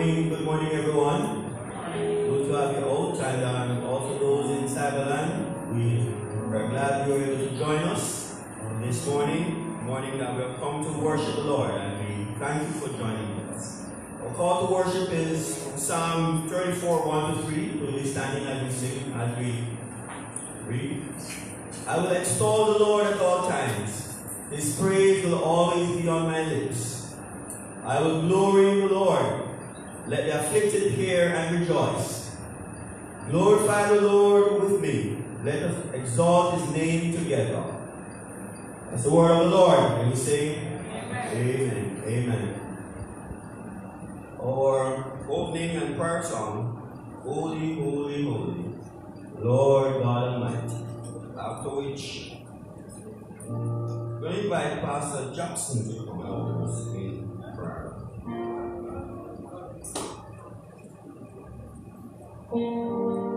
morning, good morning, everyone. Those who have your out and also those in Cyberland, we are glad you are able to join us this morning, morning that we have come to worship the Lord, and we thank you for joining us. Our call to worship is from Psalm 34, 1 to 3. We'll be standing as we sing, as we read. I will extol the Lord at all times. His praise will always be on my lips. I will glory in the Lord. Let the afflicted hear and rejoice. Glorify the Lord with me. Let us exalt his name together. That's the word of the Lord. And we say, Amen. Amen. Our opening and prayer song, Holy, Holy, Holy, Lord God Almighty. After which, to invite Pastor Jackson to come out Holy,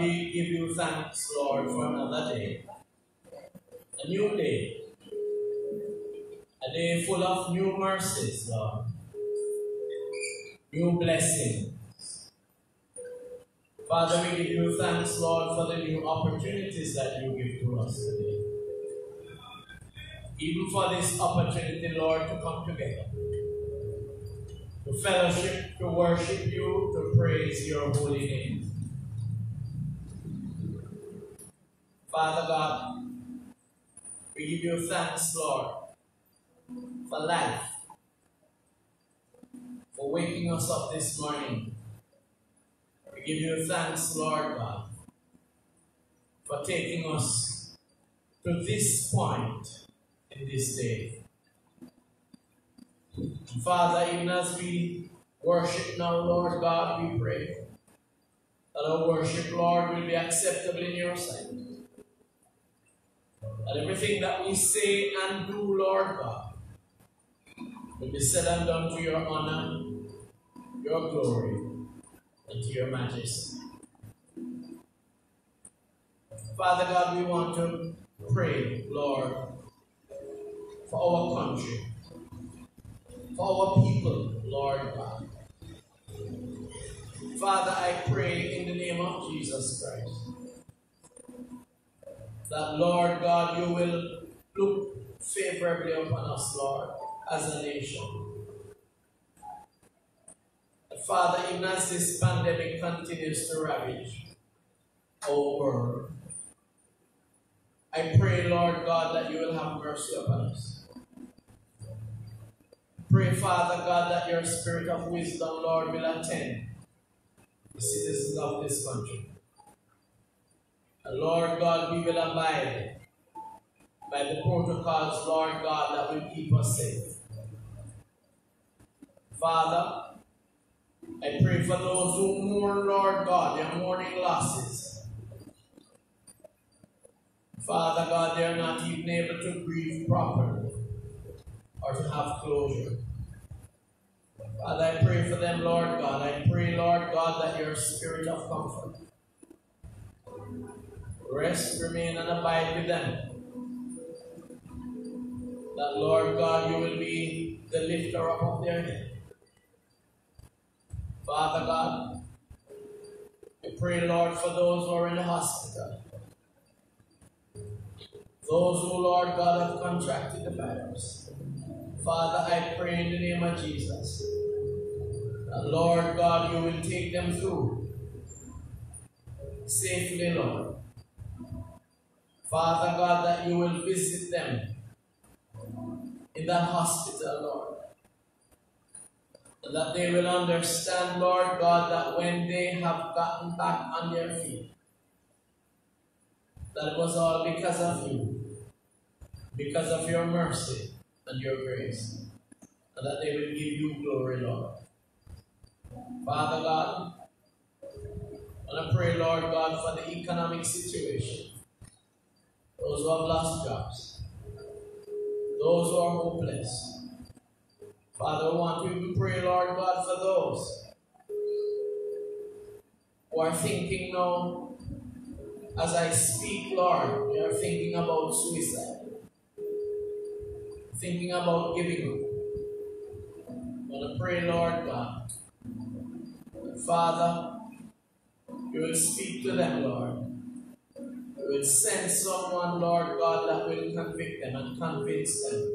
we give you thanks, Lord, for another day. A new day. A day full of new mercies, Lord. New blessings. Father, we give you thanks, Lord, for the new opportunities that you give to us today. Even for this opportunity, Lord, to come together to fellowship, to worship you, to praise your holy name. Father God, we give you thanks, Lord, for life, for waking us up this morning. We give you thanks, Lord God, for taking us to this point in this day. Father, even as we worship now, Lord God, we pray that our worship, Lord, will be acceptable in your sight. That everything that we say and do, Lord God, will be said and done to your honor, your glory, and to your majesty. Father God, we want to pray, Lord, for our country, for our people, Lord God. Father, I pray in the name of Jesus Christ that, Lord God, you will look favorably upon us, Lord, as a nation. Father, even as this pandemic continues to ravage our world, I pray, Lord God, that you will have mercy upon us. Pray, Father God, that your spirit of wisdom, Lord, will attend the citizens of this country. Lord God, we will abide by the protocols, Lord God, that will keep us safe. Father, I pray for those who mourn, Lord God, their mourning losses. Father God, they are not even able to grieve properly or to have closure. Father, I pray for them, Lord God. I pray, Lord God, that your spirit of comfort rest, remain, and abide with them. That, Lord God, you will be the lifter up of their head. Father God, we pray, Lord, for those who are in the hospital. Those who, Lord God, have contracted the virus. Father, I pray in the name of Jesus that, Lord God, you will take them through safely, Lord. Father God, that you will visit them in that hospital, Lord. And that they will understand, Lord God, that when they have gotten back on their feet, that was all because of you, because of your mercy and your grace, and that they will give you glory, Lord. Father God, and I pray, Lord God, for the economic situation those who have lost jobs, those who are hopeless. Father, I want you to pray, Lord God, for those who are thinking now, as I speak, Lord, they are thinking about suicide, thinking about giving up. I want to pray, Lord God, Father, you will speak to them, Lord will send someone, Lord God, that will convict them and convince them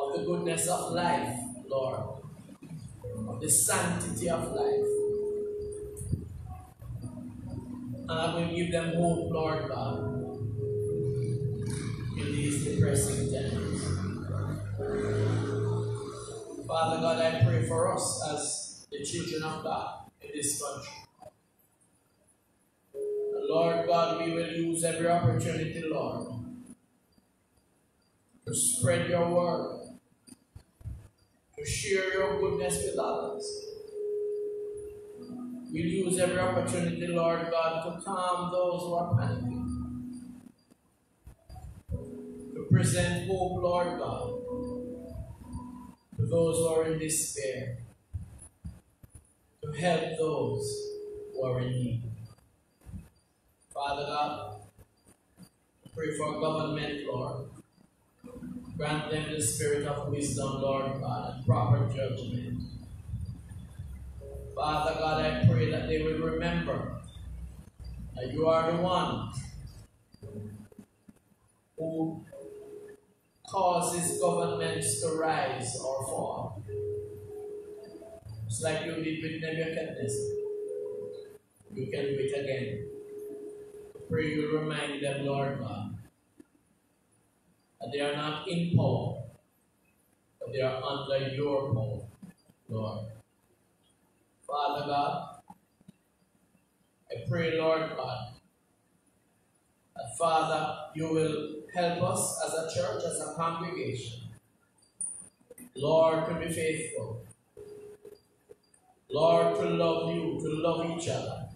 of the goodness of life, Lord, of the sanctity of life. And I will give them hope, Lord God, in these depressing times. Father God, I pray for us as the children of God in this country. Lord God, we will use every opportunity, Lord, to spread your word, to share your goodness with others. We'll use every opportunity, Lord God, to calm those who are panicking, to present hope, Lord God, to those who are in despair, to help those who are in need. Father God, pray for government, Lord. Grant them the spirit of wisdom, Lord God, and proper judgment. Father God, I pray that they will remember that you are the one who causes governments to rise or fall. It's like you did with Nebuchadnezzar. You can do it again. Pray you remind them, Lord God, that they are not in power, but they are under your power, Lord. Father God, I pray, Lord God, that Father, you will help us as a church, as a congregation, Lord, to be faithful. Lord, to love you, to love each other.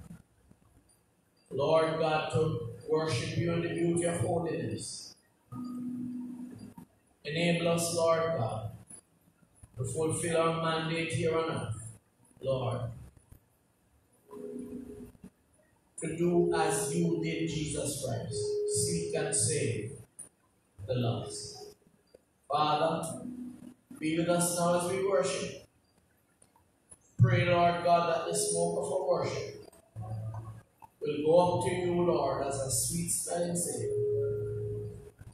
Lord God, to worship you in the beauty of holiness. Enable us, Lord God, to fulfill our mandate here on earth, Lord. To do as you did, Jesus Christ. Seek and save the lost. Father, be with us now as we worship. Pray, Lord God, that the smoke of our worship will go up to you, Lord, as a sweet smelling savor.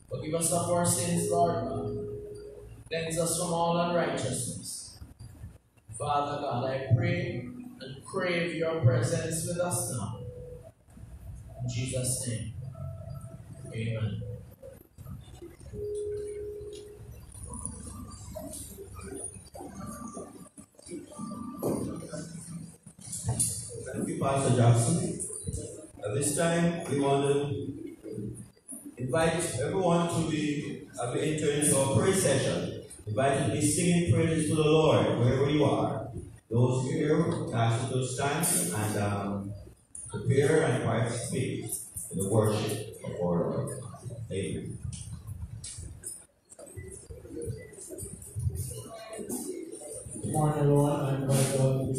Forgive us of our sins, Lord God. Cleanse us from all unrighteousness. Father God, I pray and crave your presence with us now. In Jesus' name. Amen. Thank you, Pastor Jackson. At this time, we want to invite everyone to be, uh, be entering into our prayer session. Invite to be singing praises to the Lord wherever you are. Those here, you to stand and um, prepare and participate in the worship of our Lord. Amen. Good morning, everyone. I invite all to be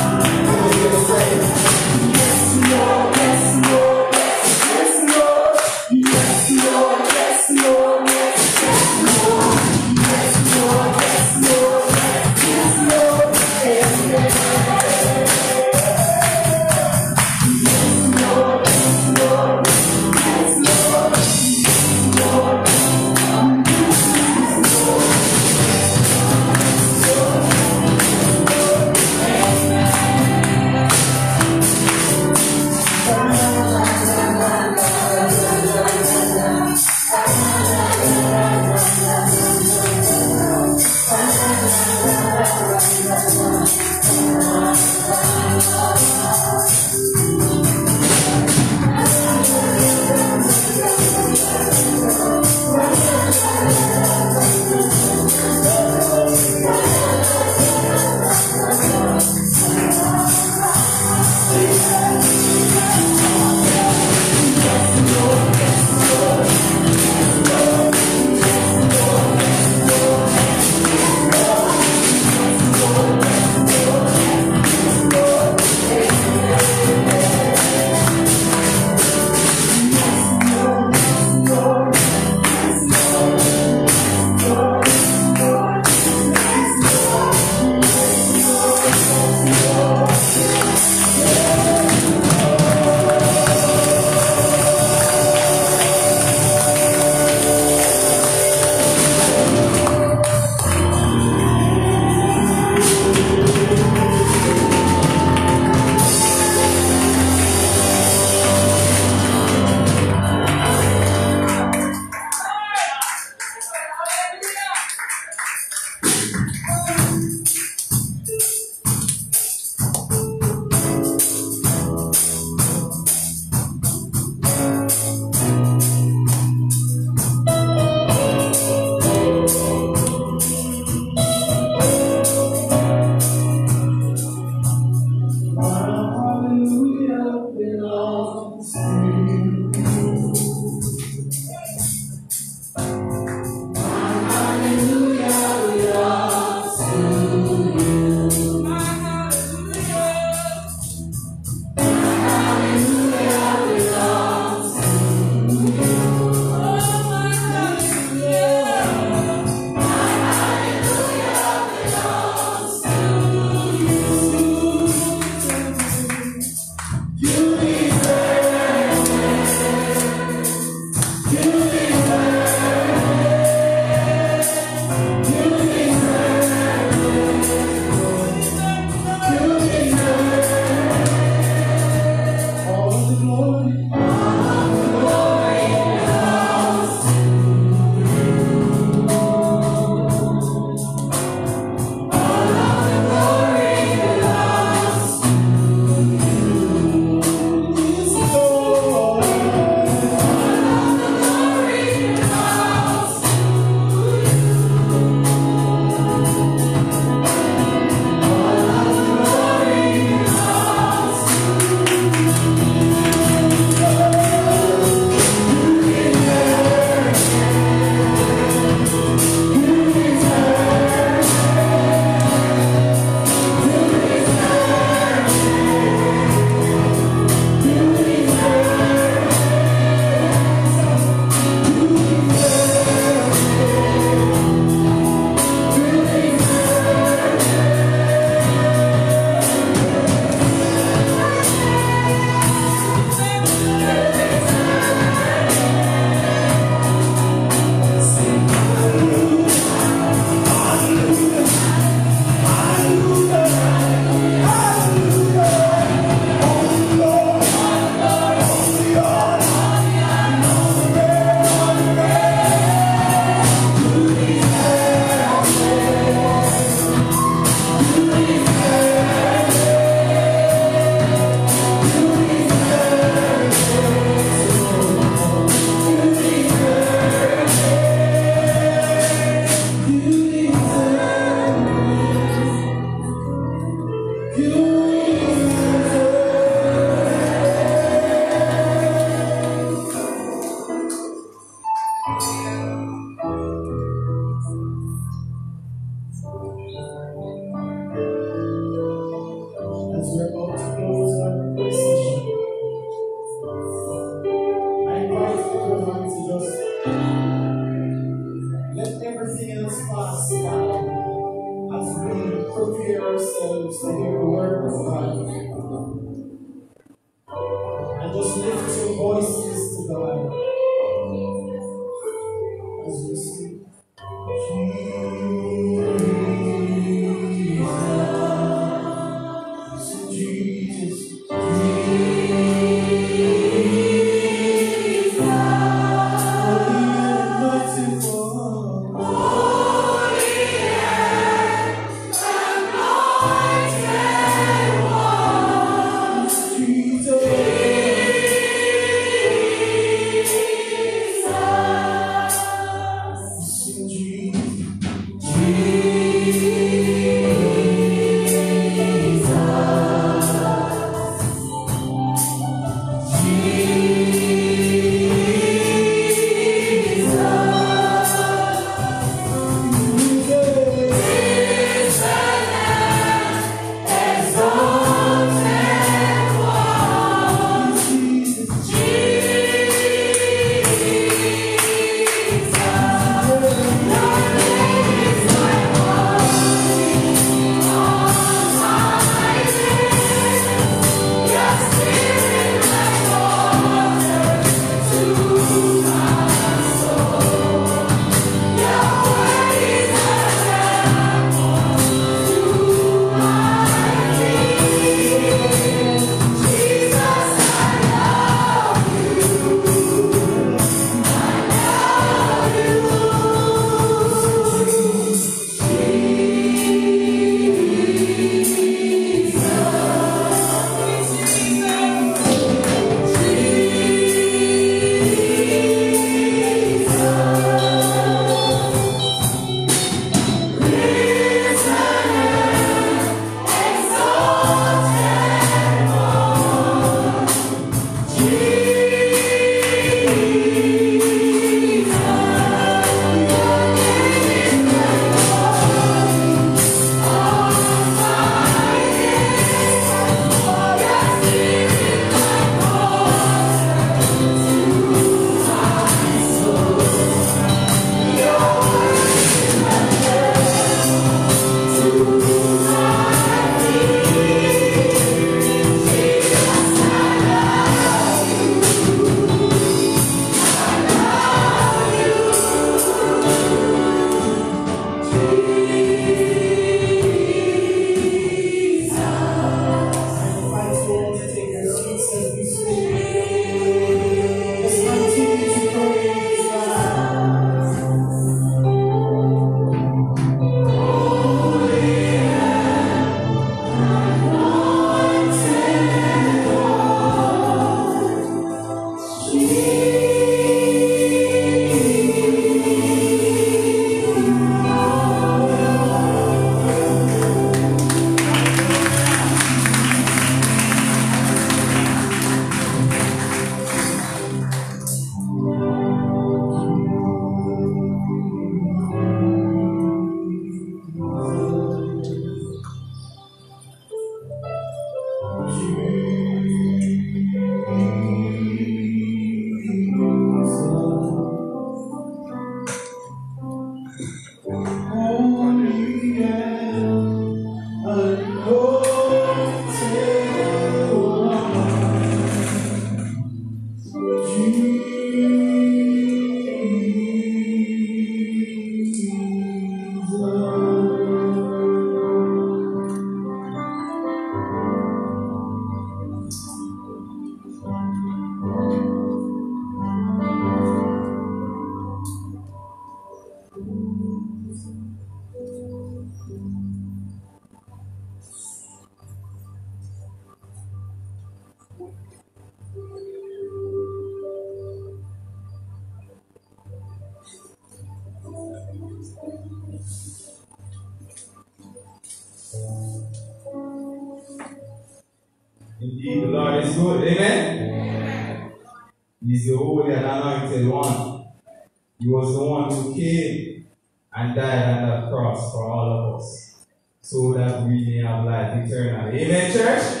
who came and died on that cross for all of us so that we may have life eternal. Amen, church?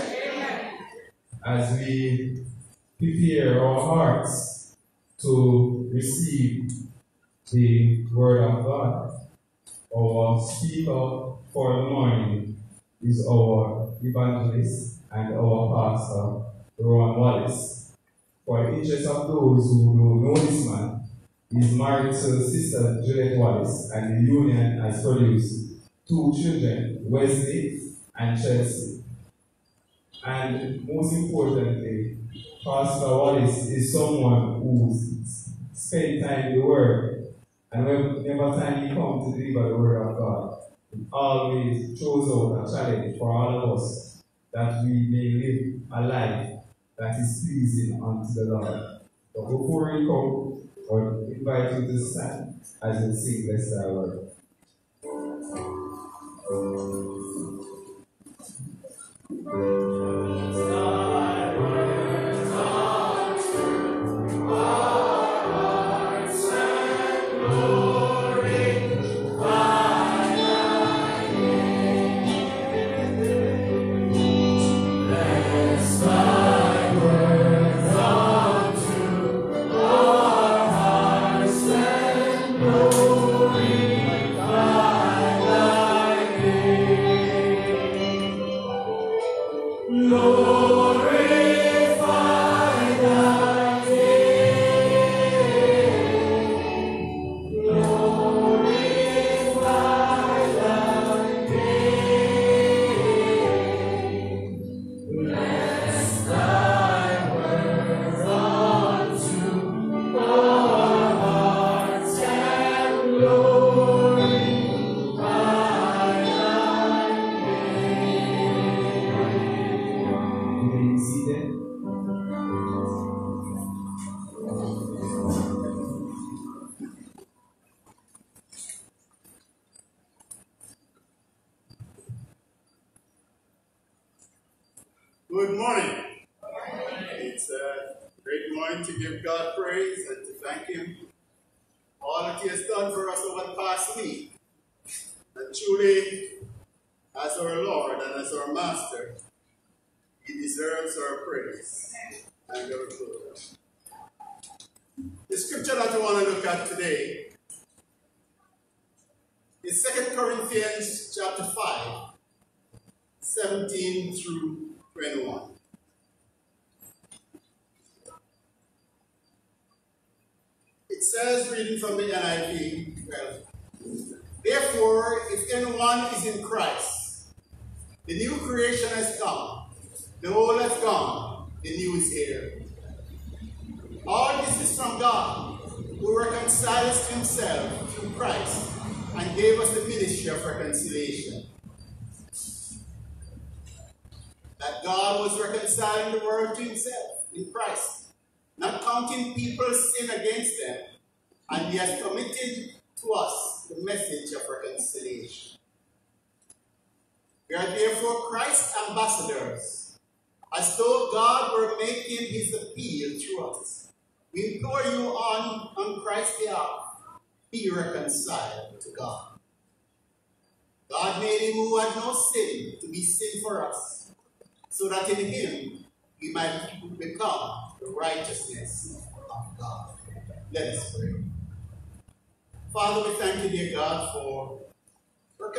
As we prepare our hearts to receive the Word of God, our speaker for the morning is our evangelist and our pastor, Ron Wallace. For the interest of those who don't know this man, he is married to Sister Juliet Wallace, and the union has produced two children, Wesley and Chelsea. And most importantly, Pastor Wallace is someone who's spent time in the Word, and whenever time he comes to deliver the Word of God, he always throws out a challenge for all of us that we may live a life that is pleasing unto the Lord. But before we come, I invite you to stand as we sing this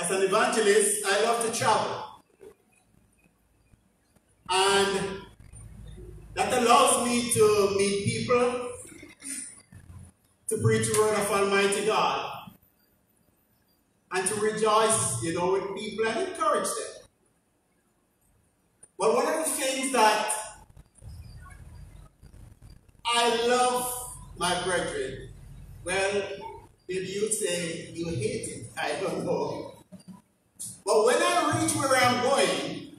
As an evangelist, I love to travel. And that allows me to meet people, to preach the word of Almighty God, and to rejoice, you know, with people and encourage them. But one of the things that I love my brethren, well, maybe you say you hate it, I don't know. But when I reach where I'm going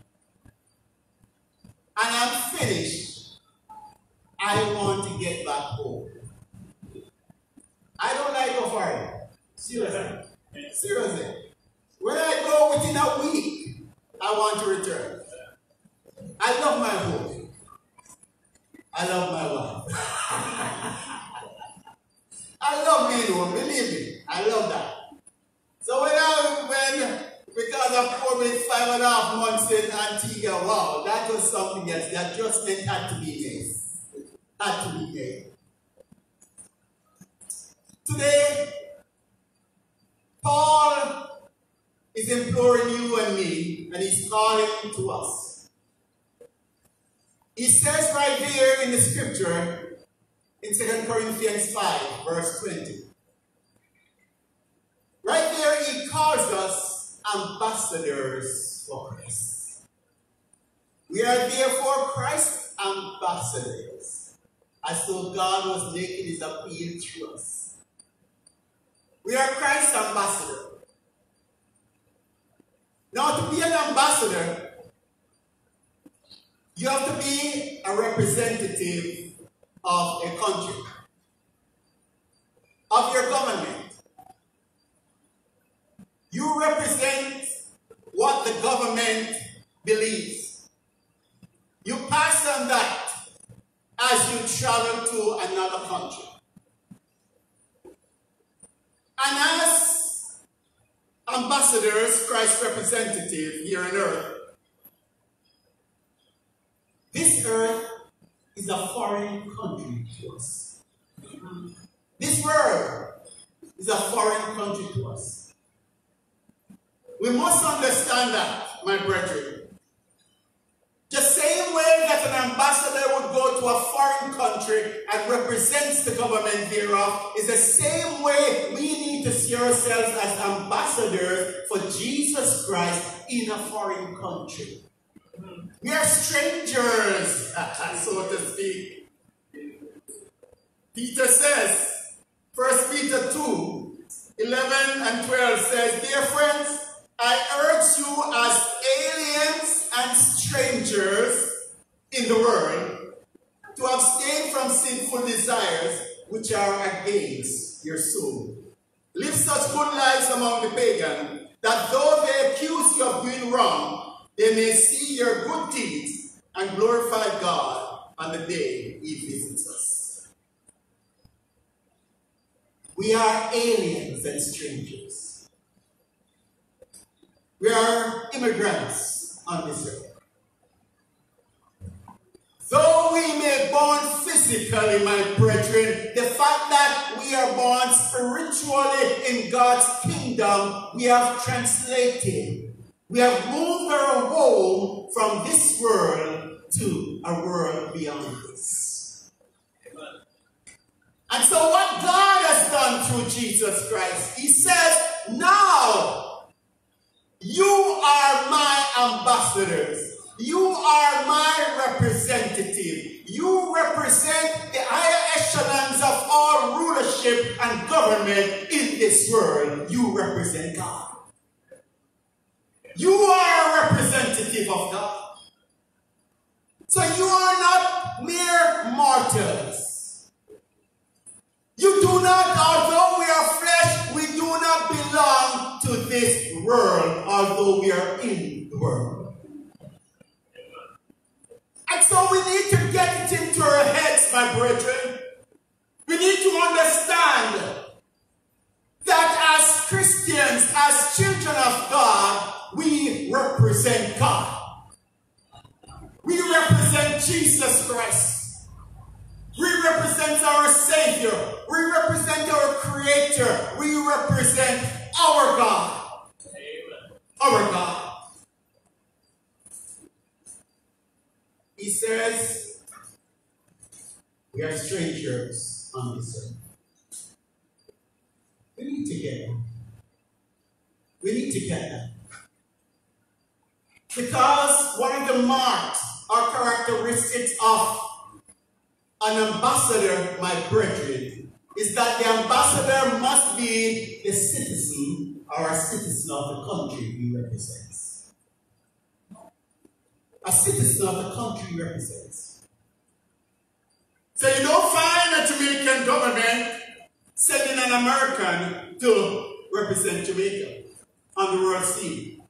and I'm finished, I want to get back home. I don't like far. Seriously. Seriously. When I go within a week, I want to return. I love my home. I love my wife. I love being home, believe me. I love that. So when I when because of COVID five and a half months in Antigua, wow, that was something else. The adjustment had to be made. Had to be made. Today, Paul is imploring you and me, and he's calling to us. He says right here in the scripture, in 2 Corinthians 5, verse 20. Right there, he calls us ambassadors for Christ. We are therefore Christ's ambassadors, as though God was making his appeal through us. We are Christ's ambassador. Now, to be an ambassador, you have to be a representative of a country, of your government. You represent what the government believes. You pass on that as you travel to another country. And as ambassadors, Christ's representative here on earth, this earth is a foreign country to us. This world is a foreign country to us. We must understand that, my brethren. The same way that an ambassador would go to a foreign country and represents the government thereof is the same way we need to see ourselves as ambassadors for Jesus Christ in a foreign country. We are strangers, so to speak. Peter says, 1 Peter 2, 11 and 12 says, Dear friends, I urge you as aliens and strangers in the world to abstain from sinful desires which are against your soul. Live such good lives among the pagan that though they accuse you of doing wrong, they may see your good deeds and glorify God on the day he visits us. We are aliens and strangers. We are immigrants on this earth. Though we may be born physically, my brethren, the fact that we are born spiritually in God's kingdom, we have translated. We have moved our home from this world to a world beyond this. And so what God has done through Jesus Christ, he says, now you are my ambassadors. You are my representative. You represent the higher echelons of all rulership and government in this world. You represent God. You are a representative of God. So you are not mere mortals. You do not, although we are flesh, we do not belong to this world, although we are in the world. And so we need to get it into our heads, my brethren. We need to understand that as Christians, as children of God, we represent God. We represent Jesus Christ. We represent our Savior. We represent our Creator. We represent our God. Our God. He says, we are strangers on this earth. We need to get it. We need to get that. Because one of the marks or characteristics of an ambassador, my brethren, is that the ambassador must be a citizen or a citizen of the country he represents. A citizen of the country he represents. So you don't find a Jamaican government sending an American to represent Jamaica on the world scene.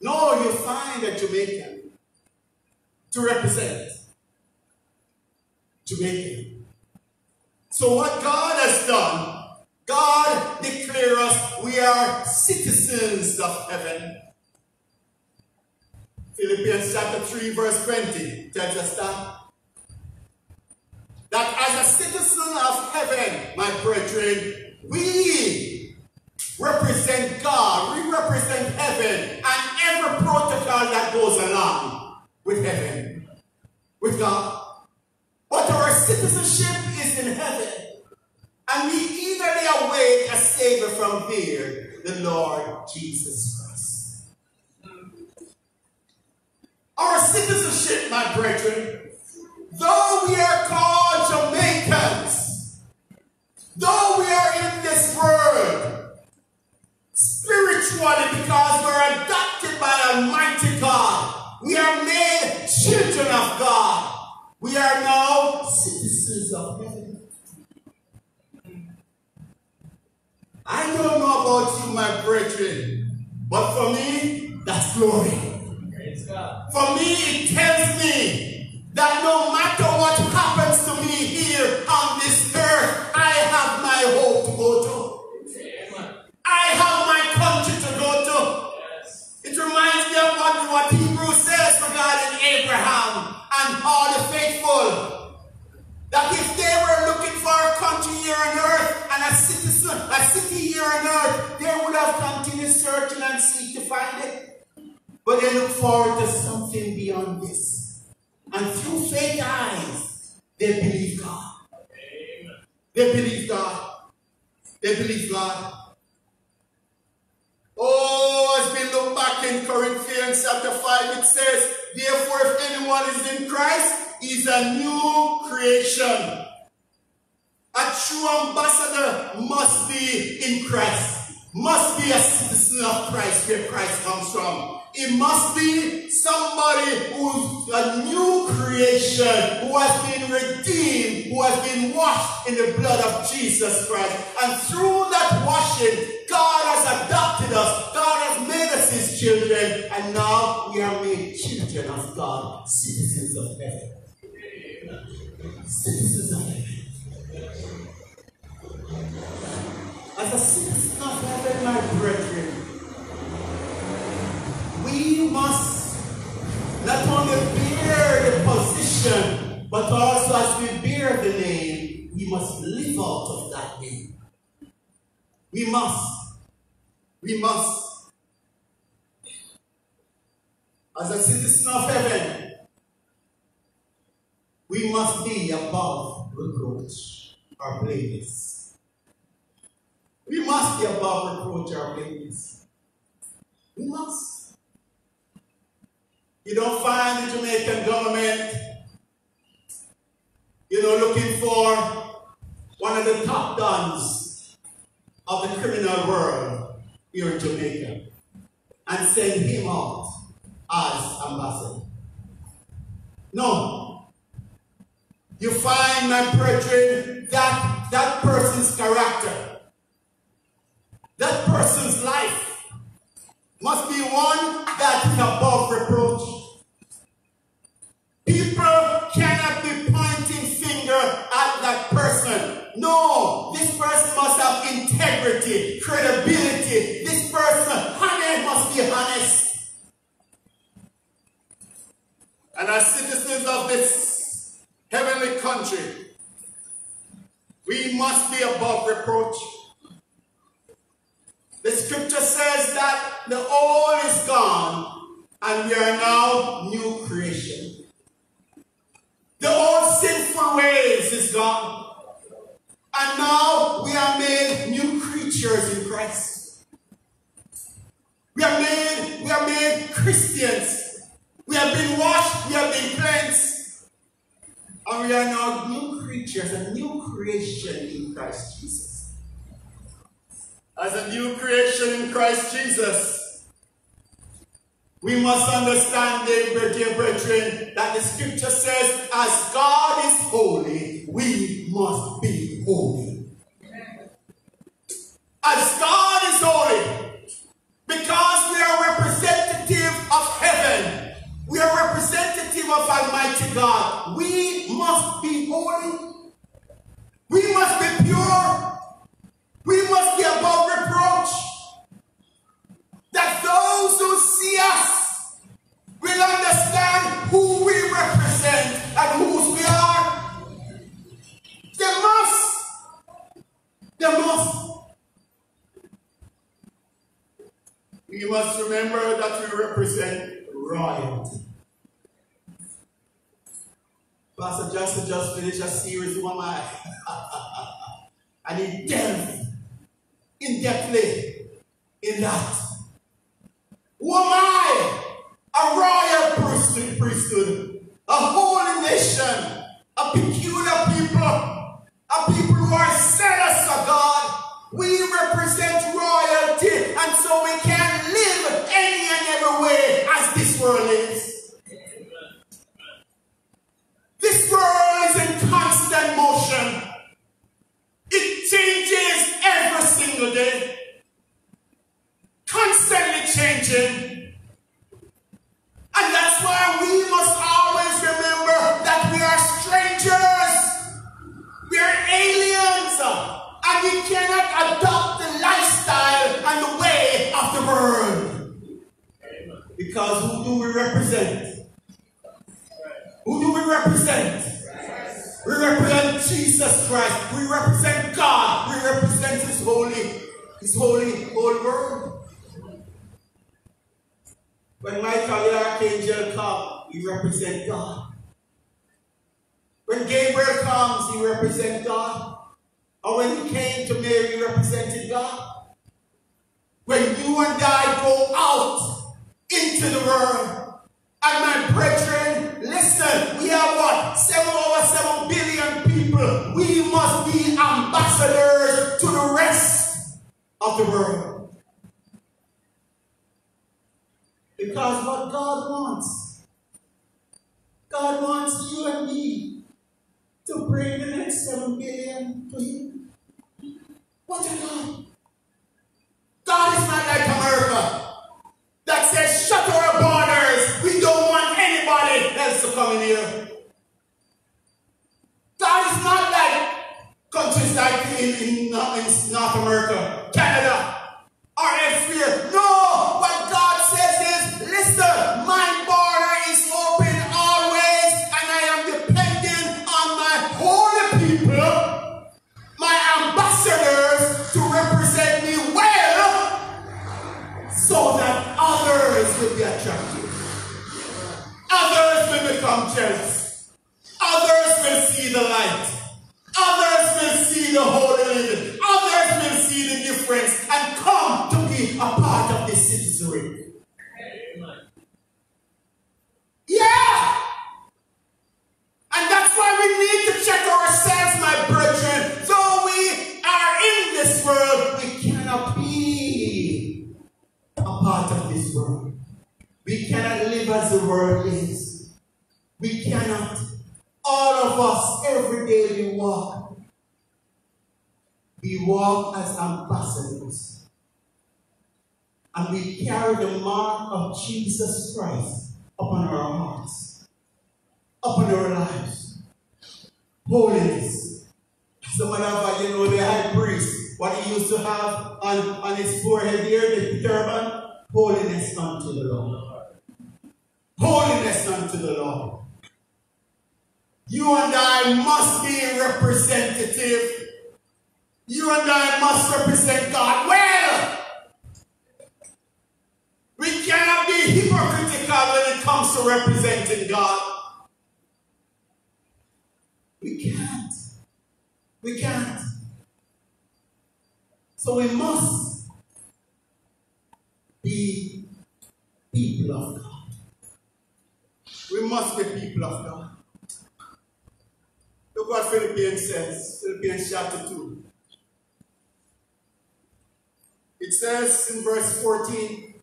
No, you find a Jamaican to represent Jamaica. So what God has done, God declares us we are citizens of heaven. Philippians chapter 3 verse 20 tells us that. That as a citizen of heaven, my brethren, we represent God, we represent heaven, and every protocol that goes along with heaven, with God. Citizenship is in heaven. And we eagerly await a Savior from there, the Lord Jesus Christ. Our citizenship, my brethren, though we are called Jamaicans, though we are in this world, spiritually, because we're adopted by Almighty God, we are made children of God. We are now citizens of heaven. I don't know about you, my brethren, but for me, that's glory. For me, it tells me that no matter what happens to me here on this earth, I have my hope to go to. I have my country to go to. It reminds me of what, what Hebrews says regarding Abraham and all the faithful. That if they were looking for a country here on earth and a citizen, a city here on earth, they would have continued searching and seek to find it. But they look forward to something beyond this. And through faith eyes, they believe God. They believe God. They believe God. Oh, as we look back in Corinthians chapter 5, it says, Therefore, if anyone is in Christ, is a new creation. A true ambassador must be in Christ, must be a citizen of Christ where Christ comes from. It must be somebody who's a new creation, who has been redeemed, who has been washed in the blood of Jesus Christ. And through that washing, God has adopted us. God has made us his children. And now we are made children of God, citizens of heaven. Citizens of heaven. As a citizen of heaven, my brethren, we must not only bear the position, but also as we bear the name, we must live out of that name. We must. We must. As a citizen of heaven, we must be above reproach or blameless. We must be above reproach or blameless. We must. You don't find the Jamaican government, you know, looking for one of the top guns of the criminal world here in Jamaica and send him out as ambassador. No. You find, my brethren, that that person's character, that person's life must be one that is above reproach. People cannot be pointing finger at that person. No, this person must have integrity, credibility. This person, honey, must be honest. And as citizens of this heavenly country, we must be above reproach. The scripture says that the old is gone and we are now new creation. The old sinful ways is gone. And now we are made new creatures in Christ. We are made, we are made Christians. We have been washed, we have been cleansed. And we are now new creatures, a new creation in Christ Jesus. As a new creation in Christ Jesus, we must understand, dear brethren, that the scripture says, as God is holy, we must be holy. As God is holy, because we are representative of heaven. We are representative of Almighty God. We must be holy. We must be pure. We must us will understand who we represent and whose we are. They must. They must. we must remember that we represent royalty. Pastor Justin just finished a series, Who Am I? and he delved in depthly in that. Who am I? A royal priesthood, priesthood, a holy nation, a peculiar people, a people who are zealous of God. We represent royalty, and so we can't live any and every way as this world is. This world is in constant motion. It changes every single day. Constantly changing. And that's why we must always remember that we are strangers. We are aliens. And we cannot adopt the lifestyle and the way of the world. Because who do we represent? Who do we represent? We represent Jesus Christ. We represent God. We represent His holy, His holy, holy word. When Michael the archangel comes, he represents God. When Gabriel comes, he represents God. Or when he came to Mary, he represented God. When you and I go out into the world. And my brethren, listen, we have what? Seven over seven billion people. We must be ambassadors to the rest of the world. Because what God wants, God wants you and me to bring the next seven billion to Him. What a God! God is not like America that says, shut our borders. We don't want anybody else to come in here. God is not like countries like in, in, in North America, Canada, or elsewhere. I must be representative. You and I must represent God well. We cannot be hypocritical when it comes to representing God. We can't. We can't. So we must be people of God. We must be people of God. Look what Philippians says, Philippians chapter 2. It says in verse 14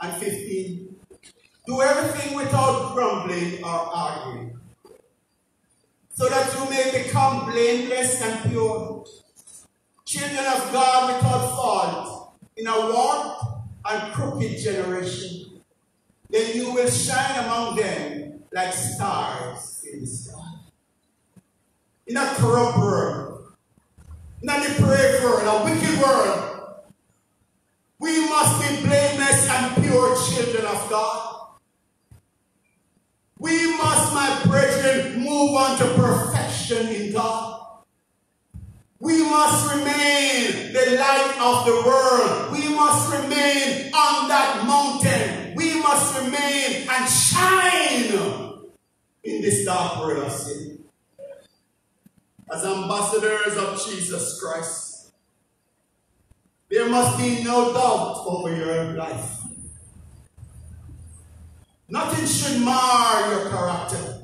and 15 Do everything without grumbling or arguing, so that you may become blameless and pure, children of God without fault, in a warped and crooked generation. Then you will shine among them like stars in the sky. In a corrupt world, in a depraved world, a wicked world, we must be blameless and pure children of God. We must, my brethren, move on to perfection in God. We must remain the light of the world. We must remain on that mountain. We must remain and shine in this dark world of sin. As ambassadors of Jesus Christ, there must be no doubt over your life. Nothing should mar your character.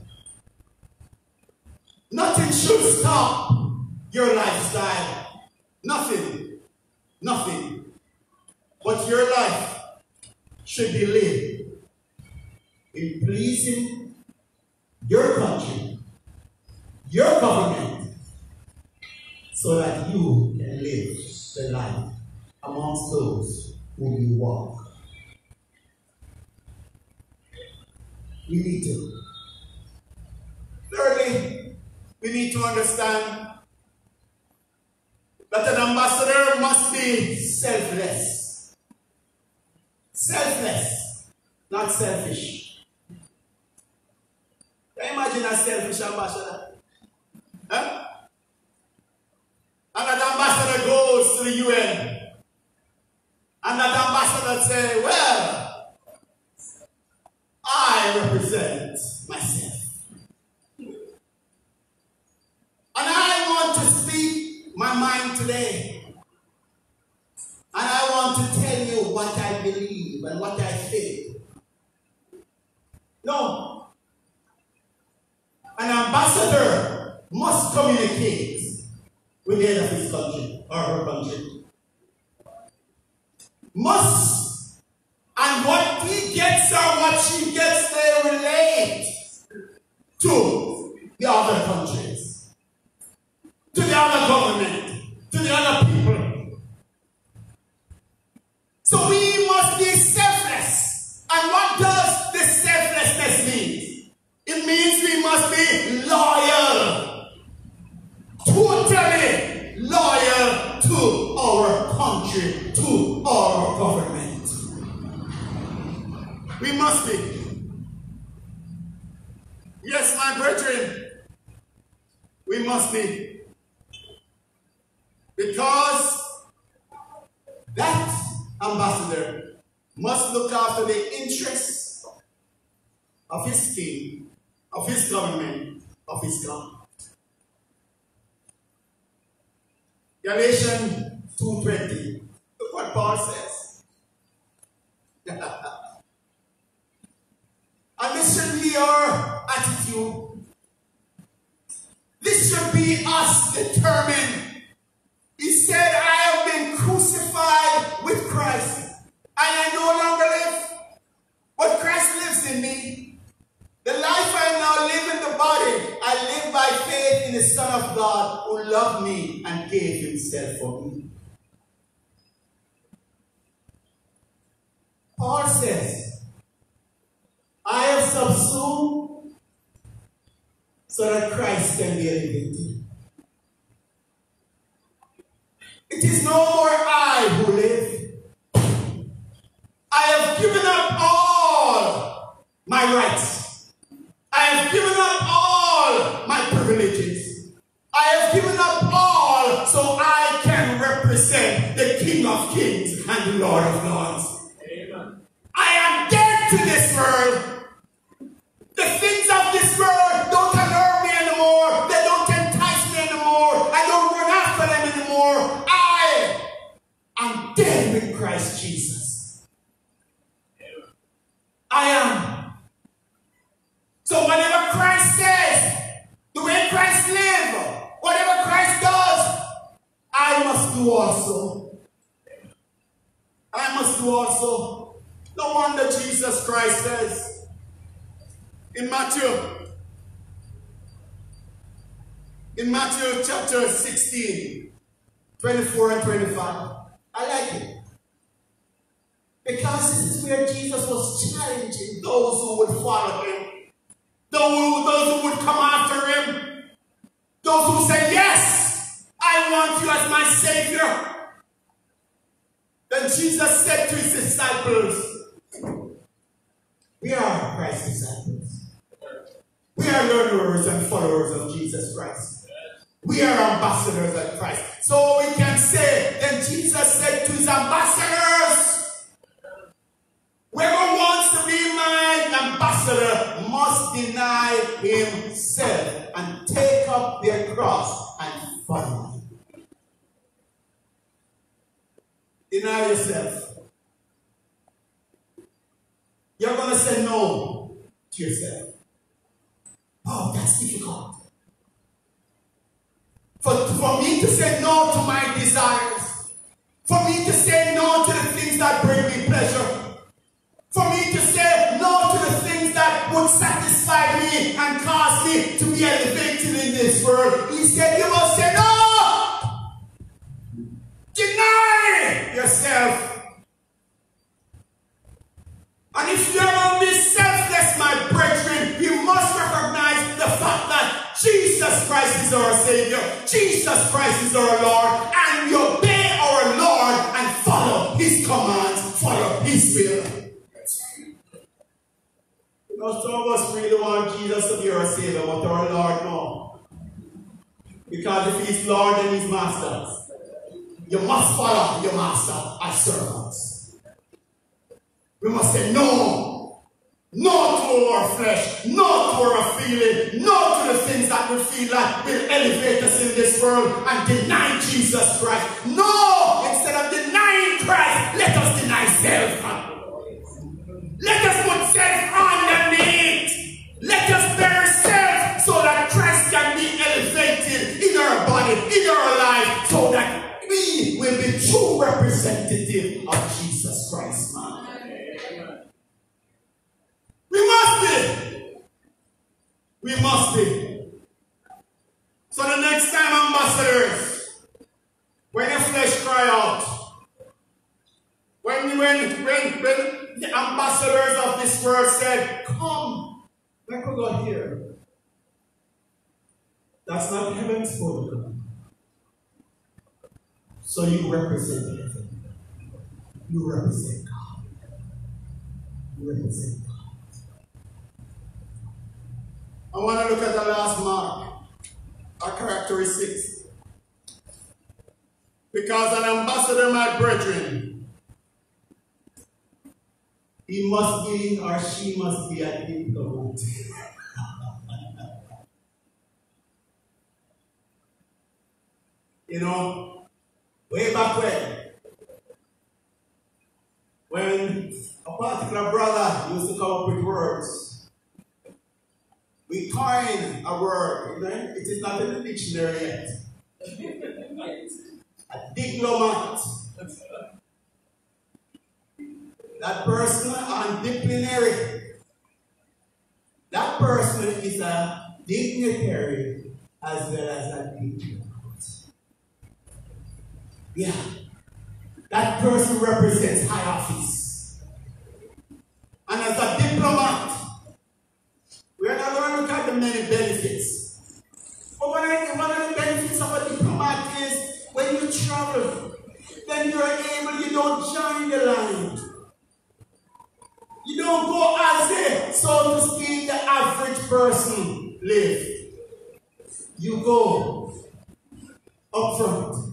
Nothing should stop your lifestyle. Nothing. Nothing. But your life should be lived in pleasing your country, your government, so that you can live the life amongst those whom you walk. We need to. Thirdly, we need to understand that an ambassador must be selfless. Selfless, not selfish. Can you imagine a selfish ambassador? Huh? And that ambassador goes to the UN. And that ambassador say, well, I represent myself. And I want to speak my mind today. And I want to tell you what I believe and what I think. No. An ambassador must communicate with the head of his country or her country. Must. And what he gets or what she gets, they relate to the other countries, to the other government, to the other people. So we must be selfless. And what does this selflessness mean? It means we must be loyal totally loyal to our country, to our government. We must be. Yes, my brethren, we must be. Because that ambassador must look after the interests of his king, of his government, of his God. Galatians 2.20. Look what Paul says. and this should be our attitude. Should be us determined. He said, I have been crucified with Christ. And I no longer live, but Christ lives in me. The life I now live in the body, I live by faith in the Son of God who loved me and gave himself for me. Paul says, so that Christ can be elevated. It is no more I who live. I have given up all my rights. I have given up all my privileges. I have given up all so I can represent the King of Kings and the Lord of Lords. Amen. I am dead to this world. The things of this world I must do also. I must do also. No wonder Jesus Christ says in Matthew, in Matthew chapter 16, 24 and 25. I like it. Because this is where Jesus was challenging those who would follow him, those who, those who would come after him, those who say yes. I want you as my Savior. Then Jesus said to his disciples, We are Christ's disciples. We are learners and followers of Jesus Christ. We are ambassadors of Christ. So we can say, then Jesus said to his ambassadors, Whoever wants to be my ambassador must deny himself and take up their cross and follow me. Deny yourself. You're going to say no to yourself. Oh, that's difficult. For, for me to say no to my desires, for me to say no to the things that bring me pleasure, for me to say no to the things that would satisfy me and cause me to be elevated in this world. He said, You must say no. Deny yourself. And if you're going to be selfless, my brethren, you must recognize the fact that Jesus Christ is our Savior, Jesus Christ is our Lord, and you obey our Lord and follow His commands, follow His will. You some of us really want Jesus to be our Savior, but our Lord, no. Because if He's Lord, then He's Master. You must follow your Master as servants. We must say no. No to our flesh, no to our feeling, no to the things that we feel like will elevate us in this world and deny Jesus Christ. No! Instead of denying Christ, let us deny self. Let us put self underneath. Let us bear self so that Christ can be elevated in our body, in our life, so that we will be true representative of Jesus Christ, man. We must be. We must be. So the next time, ambassadors, when the flesh cry out, when, when, when, when the ambassadors of this world said, Come, let go here. That's not heaven's protocol. So you represent heaven. You represent God. You represent God. I want to look at the last mark, our characteristics. Because an ambassador, my brethren, he must be or she must be a diplomat. you know, way back when, when a particular brother used to come up with words, we coin a word, it is not in the dictionary yet. a diplomat. That person on disciplinary. That person is a dignitary as well as a diplomat. Yeah. That person represents high office. And as a diplomat, we're not going to look at the many benefits. But one of, the, benefits of a diplomat is when you travel, then you're able, you don't join the line. You don't go as a, so to speak, the average person live. You go up front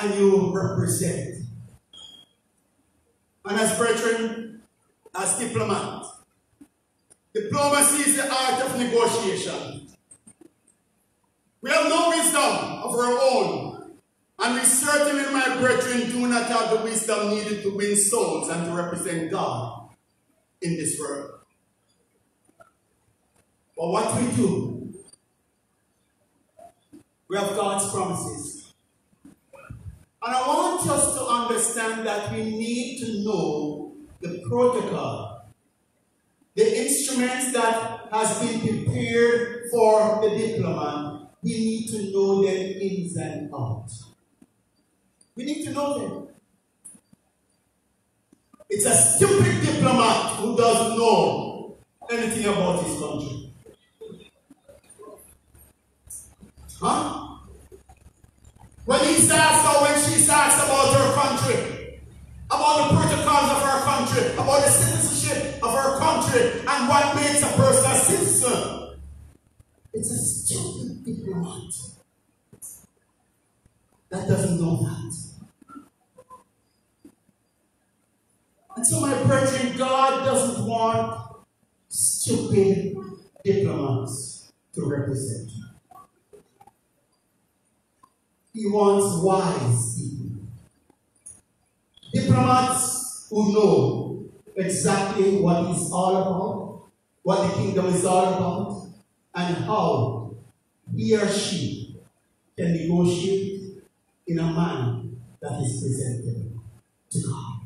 and you represent. And as brethren, as diplomat, diplomacy is the art of negotiation. We have no wisdom of our own, and we certainly, my brethren, do not have the wisdom needed to win souls and to represent God in this world. But what we do, we have God's promises. And I want us to understand that we need to know the protocol, the instruments that has been prepared for the diplomat, we need to know them ins and out. We need to know them. It's a stupid diplomat who doesn't know anything about his country. Huh? When he starts or when she starts about her country, about the protocols of her country, about the citizenship of her country, and what makes a person a citizen, it's a stupid diplomat that doesn't know that. And so, my brethren, God doesn't want stupid diplomats to represent him. He wants wise people. Diplomats who know exactly what he's all about, what the kingdom is all about, and how he or she can negotiate in a manner that is presented to God.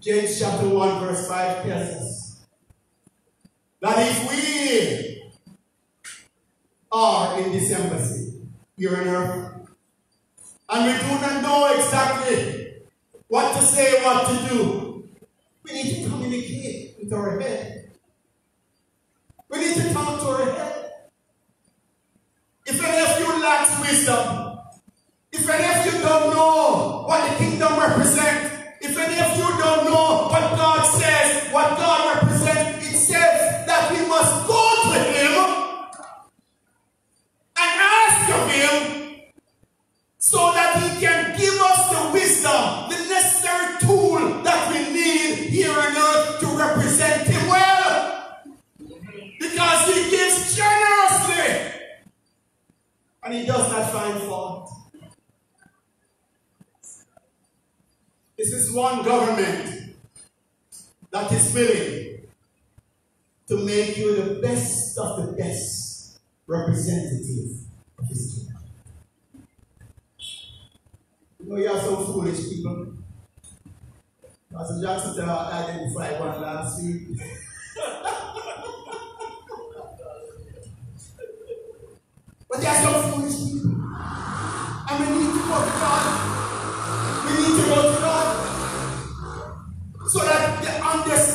James chapter 1, verse 5 tells us that if we are in this embassy here on earth, and we do not know exactly what to say, what to do, we need to communicate with our head. We need to talk to our head. If any of you lacks wisdom, if any of you don't know what the kingdom represents, if any of you don't know what God says, what God represents, Because He gives generously and He does not find fault. This is one government that is willing to make you the best of the best representative of his kingdom. You know, you have some foolish people. Pastor Jackson identified one last week. are foolish people. God. We need to go to God. So that the understanding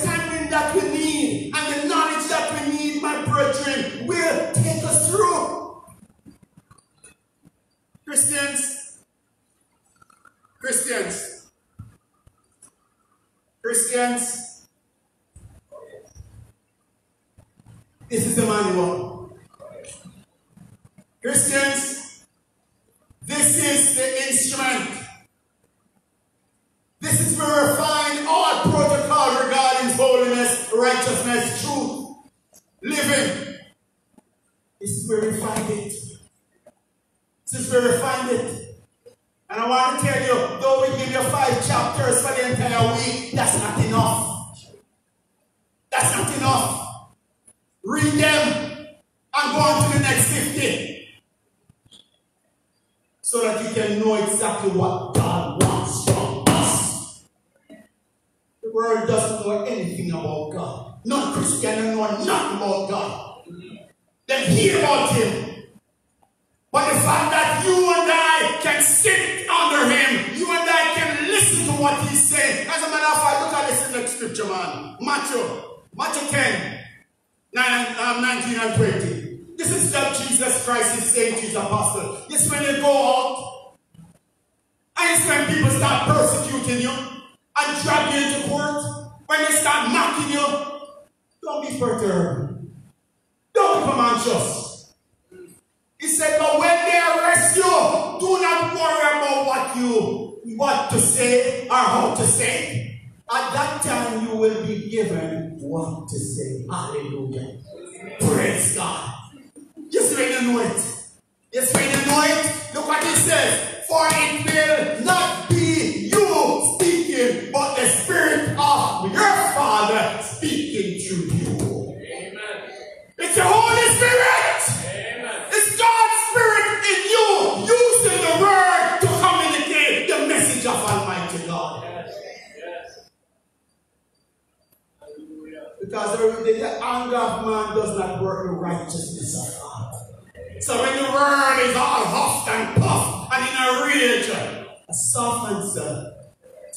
in a answer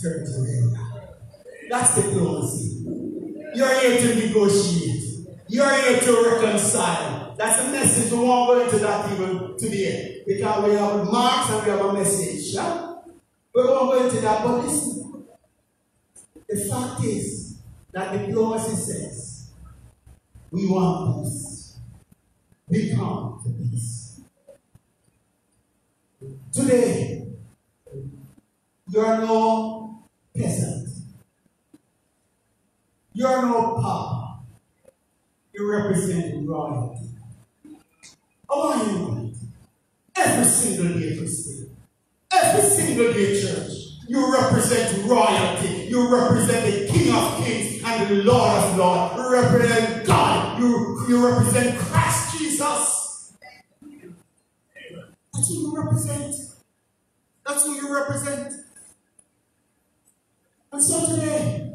turns around. That's diplomacy. You're here to negotiate. You're here to reconcile. That's a message. We won't go into that even today. Because we have marks and we have a message. We won't go into that. But listen. The fact is that diplomacy says we want peace. We come for peace. Today, you are no peasant. You are no papa. You represent royalty. You? Every single day, Christian. Every single day, church. You represent royalty. You represent the King of Kings and the Lord of Lords. You represent God. You, you represent Christ Jesus. Who you represent. That's who you represent. And so today,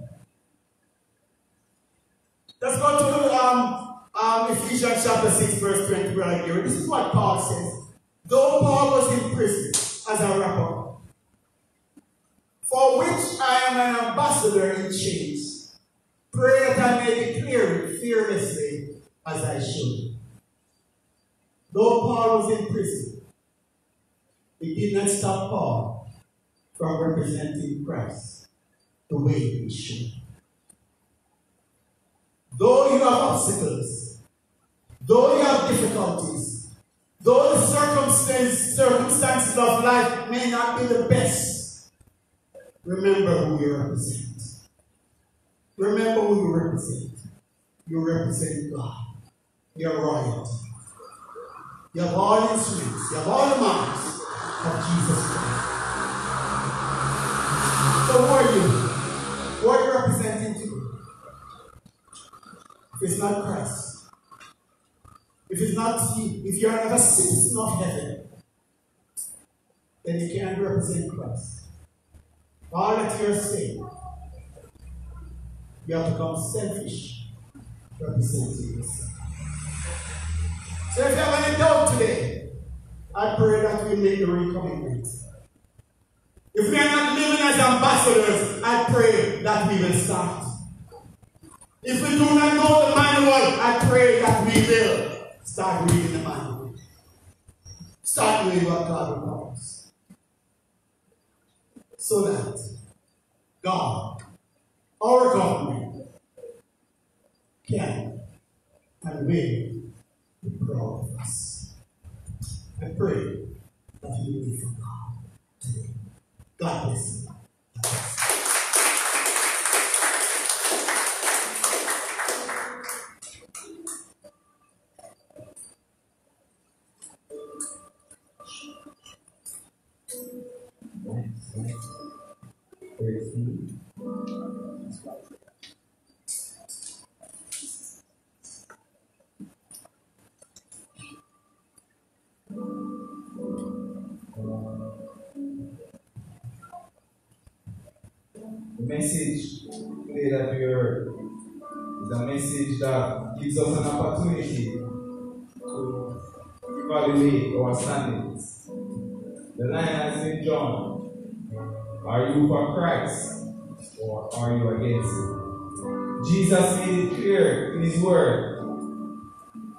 let's go to um, um, Ephesians chapter 6, verse 20 right here. This is what Paul says. Though Paul was in prison as a rapper, for which I am an ambassador in chains, pray that I may declare it fearlessly as I should. Though Paul was in prison, it did not stop Paul from representing Christ the way he should. Though you have obstacles, though you have difficulties, though the circumstance, circumstances of life may not be the best, remember who you represent. Remember who you represent. You represent God. You're royalty. You have all instruments, you have all the marks of Jesus Christ. So who are you? Who are you representing today? If it's not Christ, if it's not you, if you are not a citizen of heaven, then you can't represent Christ. All that you're saying, you have become selfish representing yourself. So if you have any doubt today, I pray that we make the recommitment. If we are not living as ambassadors, I pray that we will start. If we do not know the manual, I pray that we will start reading the manual. Start reading what God requires. So that God, our government, can and will be proud of us. I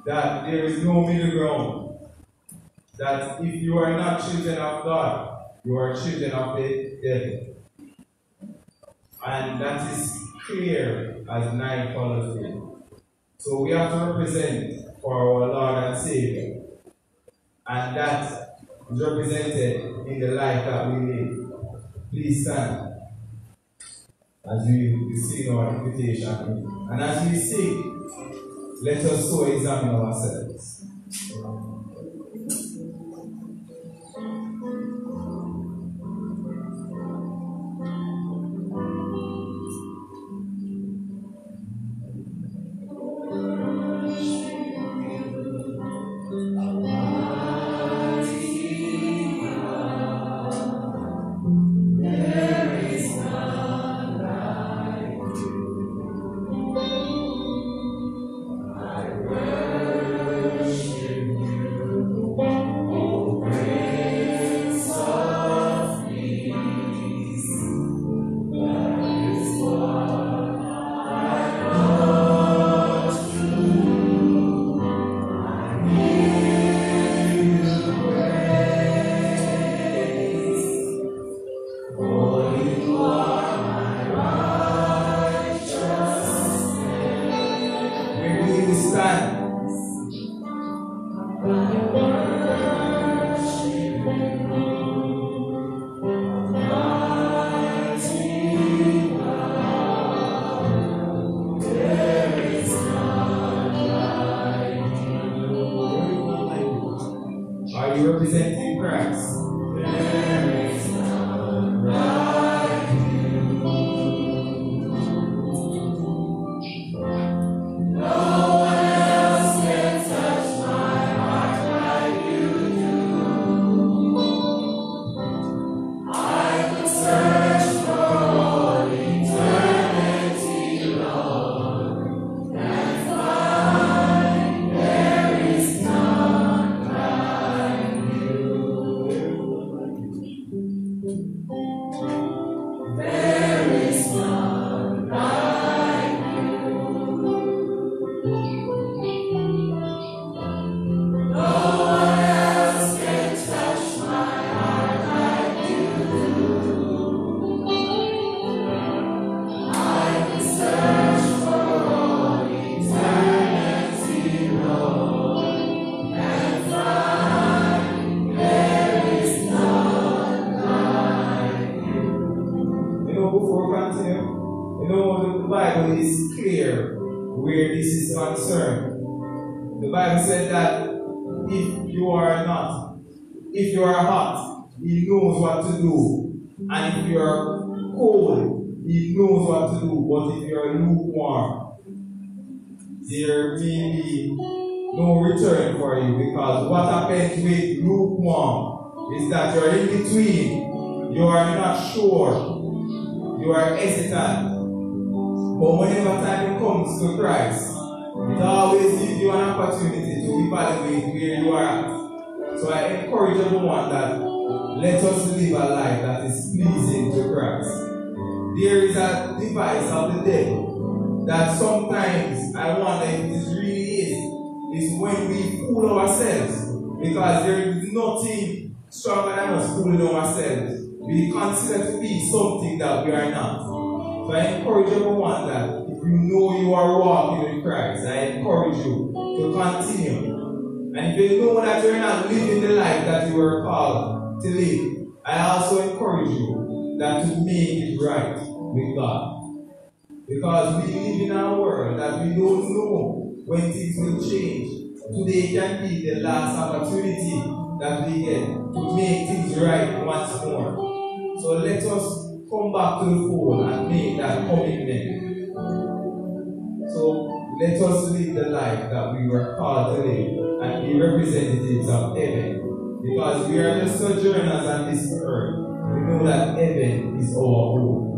that there is no middle ground. That if you are not children of God, you are children of the devil. And that is clear as night follows day. So we have to represent for our Lord and Savior. And that is represented in the life that we live. Please stand as we receive our invitation. And as we sing, let us so examine ourselves. You representing Christ? We ourselves because there is nothing stronger than us fooling ourselves we consider to be something that we are not. So I encourage everyone that if you know you are walking with Christ, I encourage you to continue. And if you know that you're not living the life that you were called to live, I also encourage you that to make it right with God. Because we live in a world that we don't know when things will change. Today can be the last opportunity that we get to make things right once more. So let us come back to the fold and make that commitment. So let us live the life that we were called to live and be representatives of heaven. Because we are just sojourners on this earth. We know that heaven is our home.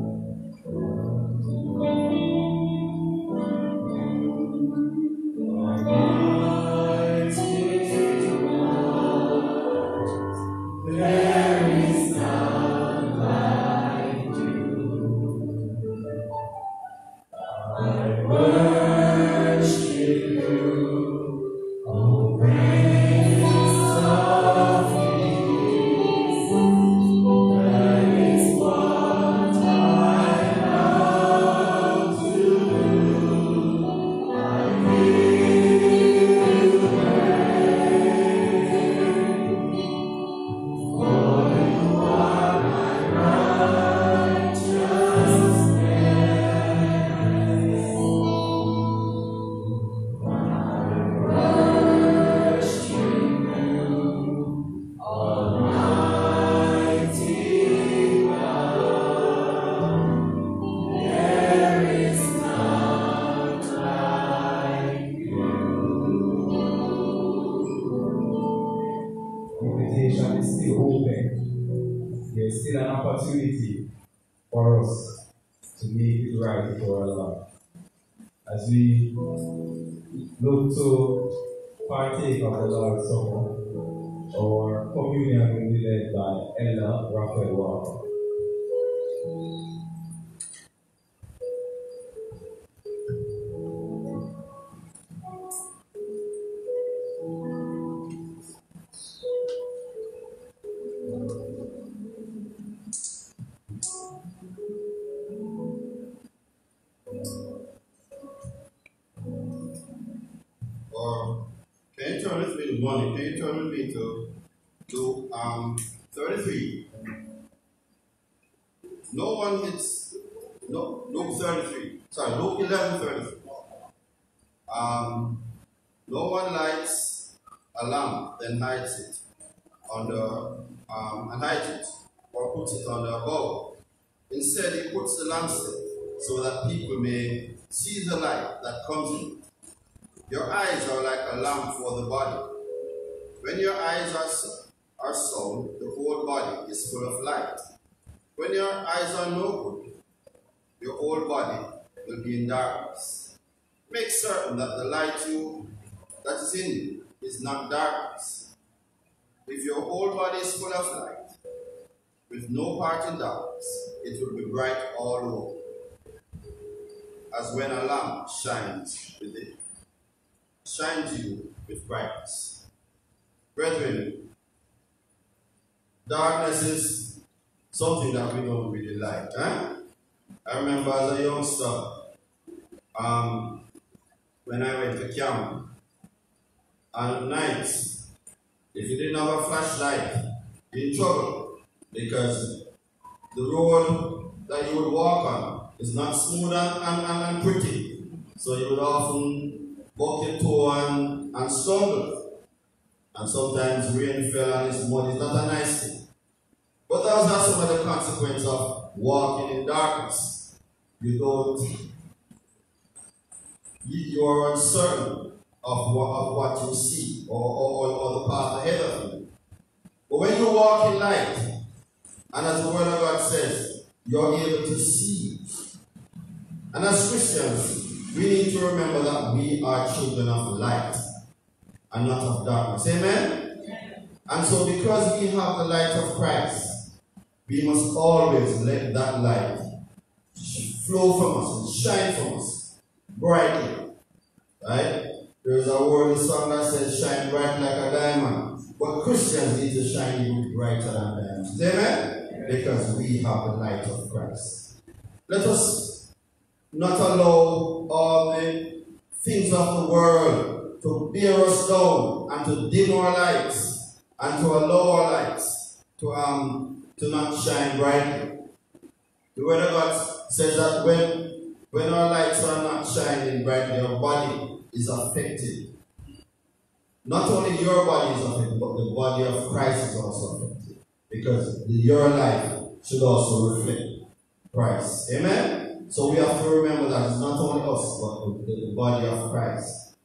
That the light you that is in is not darkness. If your whole body is full of light, with no part in darkness, it will be bright all over. As when a lamp shines within, shines you with brightness. Brethren, darkness is something that we don't really like. Huh? I remember as a youngster, um, when I went to camp, and at night, if you didn't have a flashlight, you're in trouble because the road that you would walk on is not smooth and, and, and, pretty. So you would often buck your toe and, and stumble. And sometimes rain fell and it's mud. It's not a nice thing. But those are some of the consequences of walking in darkness. You don't, you, are uncertain of what, of what you see or, or, or the path ahead of you. But when you walk in light, and as the Word of God says, you're able to see. And as Christians, we need to remember that we are children of light and not of darkness. Amen? And so, because we have the light of Christ, we must always let that light flow from us and shine from us brightly. Right? There's a worldly song that says, shine bright like a diamond. But Christians need to shine even brighter than diamonds. Amen? Because we have the light of Christ. Let us not allow all the things of the world to bear us down and to dim our lights and to allow our lights to um to not shine brightly. The word of God says that when when our lights are not shining brightly, our body is affected. Not only your body is affected, but the body of Christ is also affected. Because your life should also reflect Christ. Amen? So we have to remember that it's not only us, but the, body of Christ.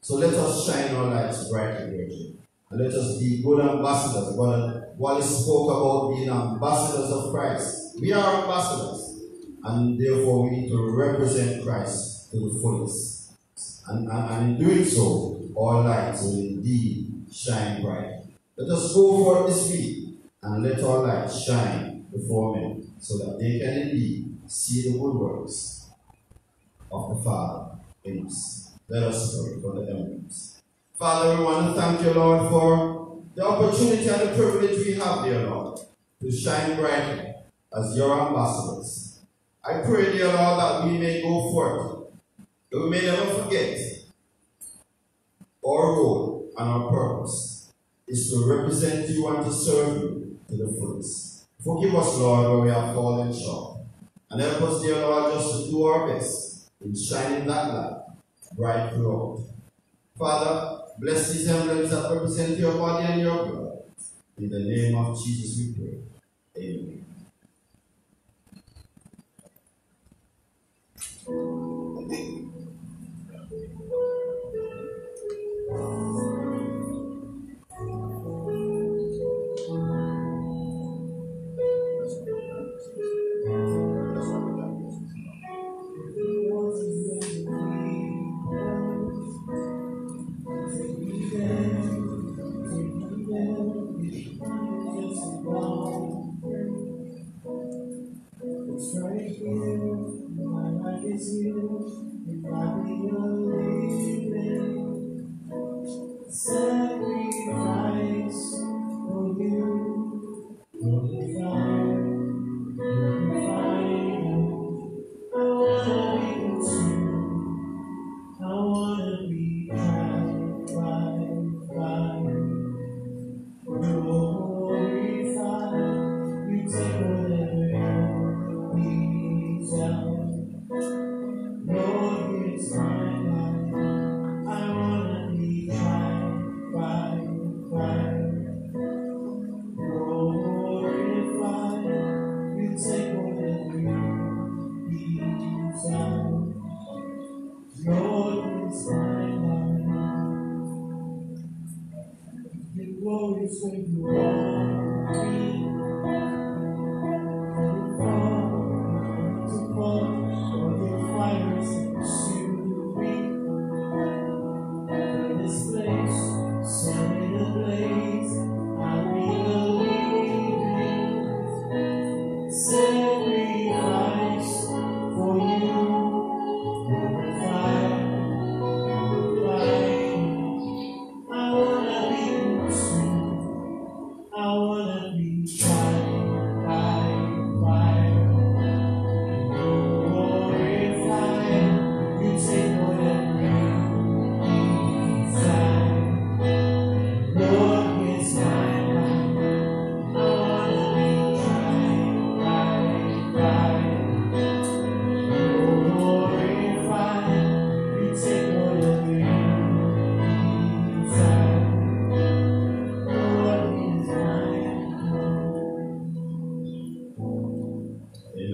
So let us shine our lights brightly, brethren. And let us be good ambassadors. What Wally spoke about being ambassadors of Christ. We are ambassadors. And therefore we need to represent Christ to the fullest. And, and, and in doing so, our lights will indeed shine bright. Let us go forth this week and let our light shine before men so that they can indeed see the good works of the Father in us. Let us pray for the elements. Father, we want to thank you, Lord, for the opportunity and the privilege we have, dear Lord, to shine brightly as your ambassadors. I pray, dear Lord, that we may go forth, that we may never forget our role and our purpose is to represent you and to serve you to the fullest. Forgive us, Lord, where we have fallen short. And help us, dear Lord, just to do our best in shining that light bright throughout. Father, bless these emblems that represent your body and your blood. In the name of Jesus we pray. Amen.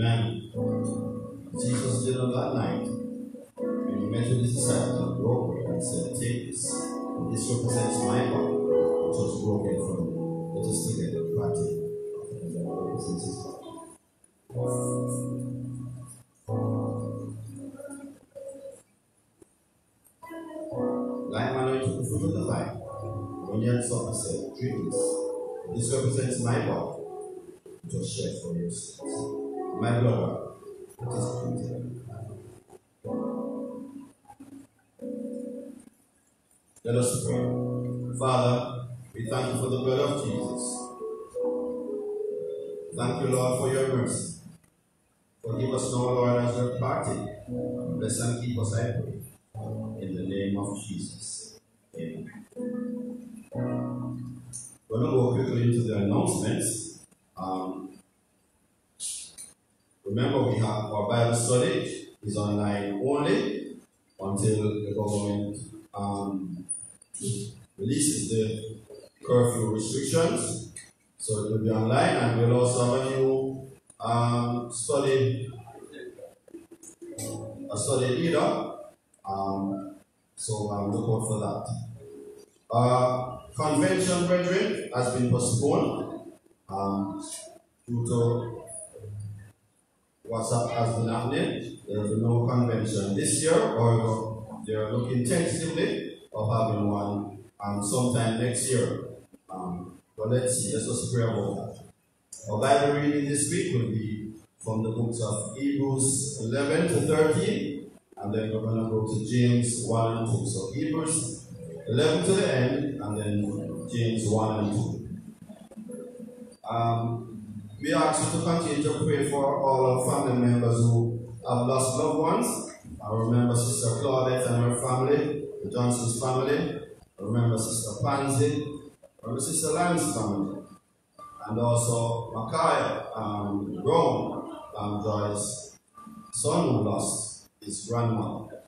Amen. Jesus did on that night when he met with his disciples and broke bread and said, Take this. This represents my body, which was broken for you. Let us together partake of it as I represent his body. Took the fruit of the vine. When he had supped, he said, Drink this. This represents my body, which was shed for your sins. My brother, let us. Let us pray. Father, we thank you for the blood of Jesus. Thank you, Lord, for your mercy. Forgive us now, Lord, as we're parting. Bless and keep us, I pray. In the name of Jesus. Amen. We're going to go quickly into the announcements. Um, remember, we have our Bible study is online only until the government um, releases the curfew restrictions. So it will be online, and we'll also have a new um, study, a study leader. Um, so um, look out for that. Uh, convention, brethren, has been postponed um, due to what's up has been happening. There will be no convention this year, or they're looking tentatively of having one um, sometime next year. Um, but let's see, let's just pray about that. Our Bible reading this week will be from the books of Hebrews 11 to 13, and then we're going to go to James 1 and 2. So Hebrews 11 to the end, and then James 1 and 2. Um, we ask you to continue to pray for all our family members who have lost loved ones. I remember Sister Claudette and her family, the Johnson's family. I remember Sister Pansy. Remember Sister Lamb's family. And also Micaiah um, Brown, um, Joyce's son who lost his grandmother.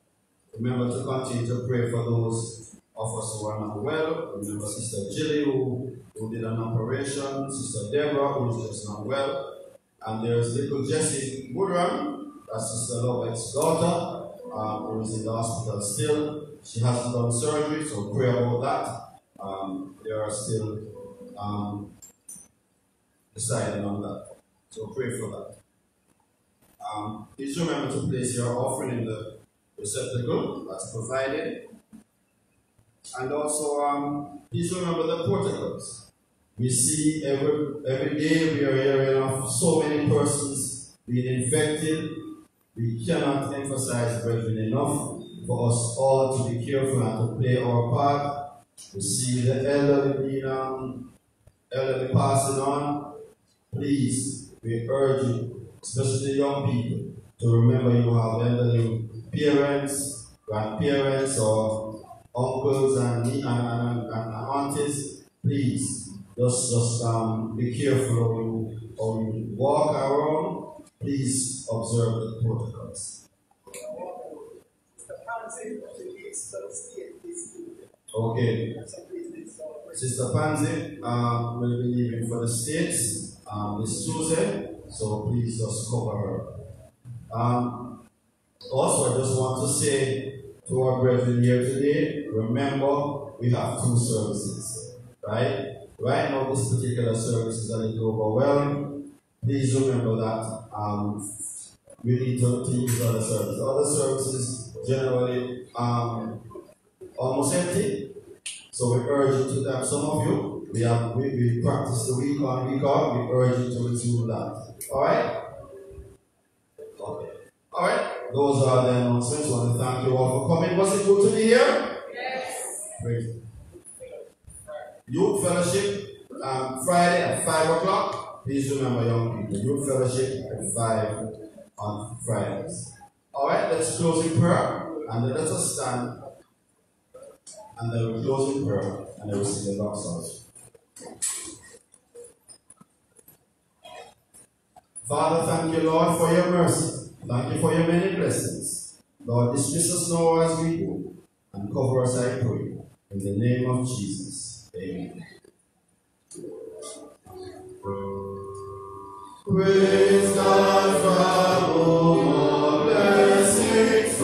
Remember to continue to pray for those of us who are not well. Remember Sister Jilly who, who did an operation, Sister Deborah who is just not well. And there's little Jessie Woodrum, that's Sister Lovett's daughter, um, who is in the hospital still. She hasn't done surgery, so pray about that. Um, they are still um, deciding on that. So pray for that. Um, please remember to place your offering in the receptacle that's provided. And also, um, please remember the protocols. We see every, every day we are hearing of so many persons being infected. We cannot emphasize, brethren, enough for us all to be careful and to play our part. We see the elderly being elderly passing on. Please, we urge you, especially young people, to remember you have elderly parents, grandparents, or uncles and, and, and, and aunties. Please, just, just um, be careful how you, walk around. Please observe the protocols. Okay. Sister Pansy um, will be leaving for the States um, this Tuesday, so please just cover her. Um, also, I just want to say to our brethren here today, remember we have two services, right? Right now this particular service is a little overwhelming, please remember that um, we need to, to use other services. Other services generally um, almost empty. So we urge you to that. Some of you, we have we, we practice the week on, week on, we urge you to resume that. Alright? Okay. Alright. Those are the announcements. I want to thank you all for coming. Was it good to be here? Yes. Great. Youth Fellowship um, Friday at 5 o'clock. Please remember, young people, Youth Fellowship at 5 on Fridays. Alright, let's close in prayer and let us stand and then we'll close in prayer and then we'll sing the Lord's song. Father, thank you, Lord, for your mercy. Thank you for your many blessings. Lord, dismiss us now as we go and cover us, I pray. In the name of Jesus. Praise God from all blessings.